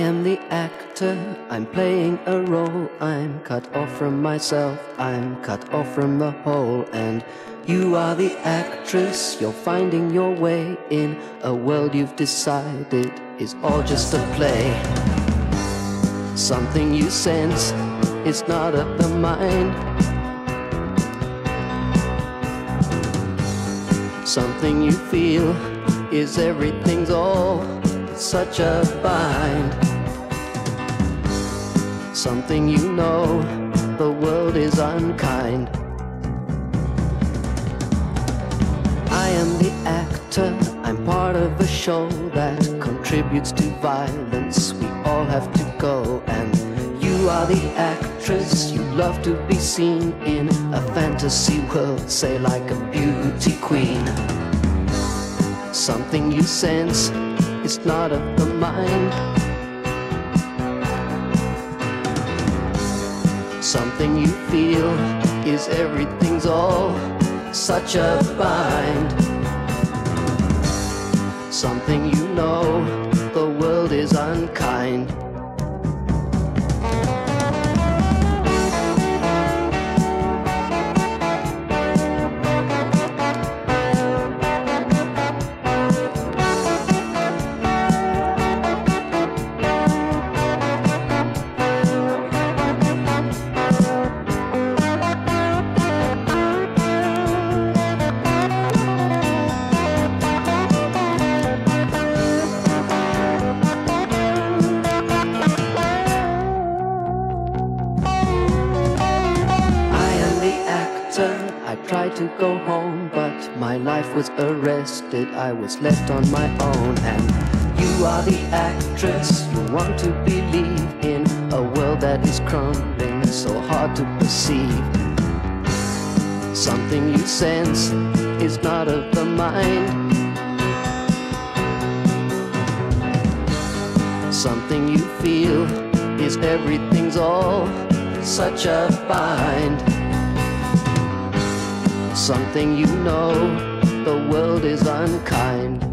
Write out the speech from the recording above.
actor, I'm playing a role. I'm cut off from myself, I'm cut off from the whole. And you are the actress, you're finding your way in a world you've decided is all just a play. Something you sense is not of the mind. Something you feel is everything's all such a bind. Something you know, the world is unkind. I am the actor, I'm part of a show that contributes to violence. We all have to go, and you are the actress. You love to be seen in a fantasy world, say, like a beauty queen. Something you sense is not of the mind. Something you feel is everything's all such a bind. Something you know, the world is unkind. I tried to go home, but my life was arrested. I was left on my own, and you are the actress. You want to believe in a world that is crumbling, so hard to perceive. Something you sense is not of the mind. Something you feel is everything's all such a bind. Something you know, the world is unkind.